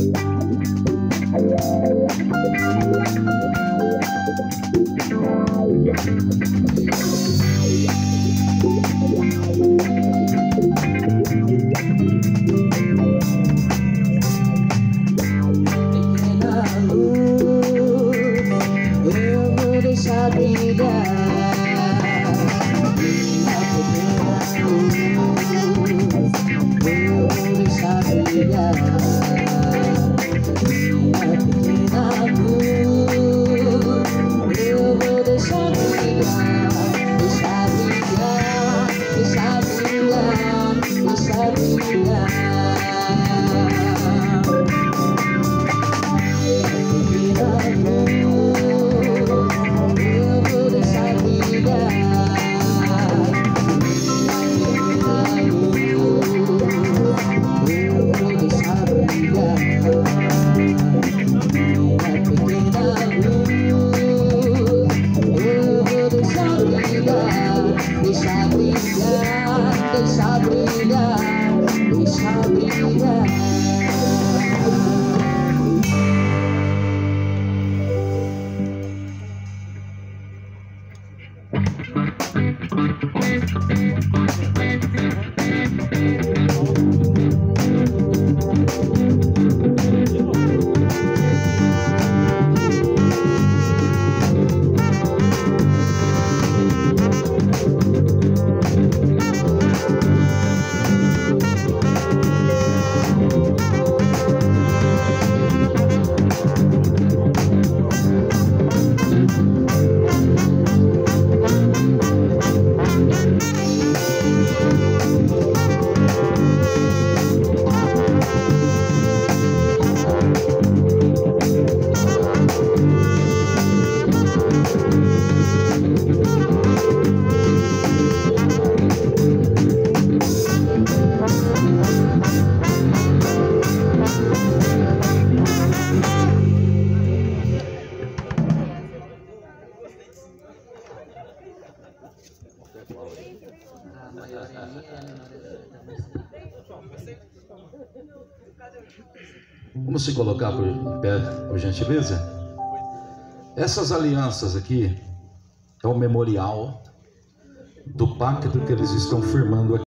Luz, eu brilhar. Minha Vamos se colocar por em pé, por gentileza? Essas alianças aqui é o memorial do pacto que eles estão firmando aqui.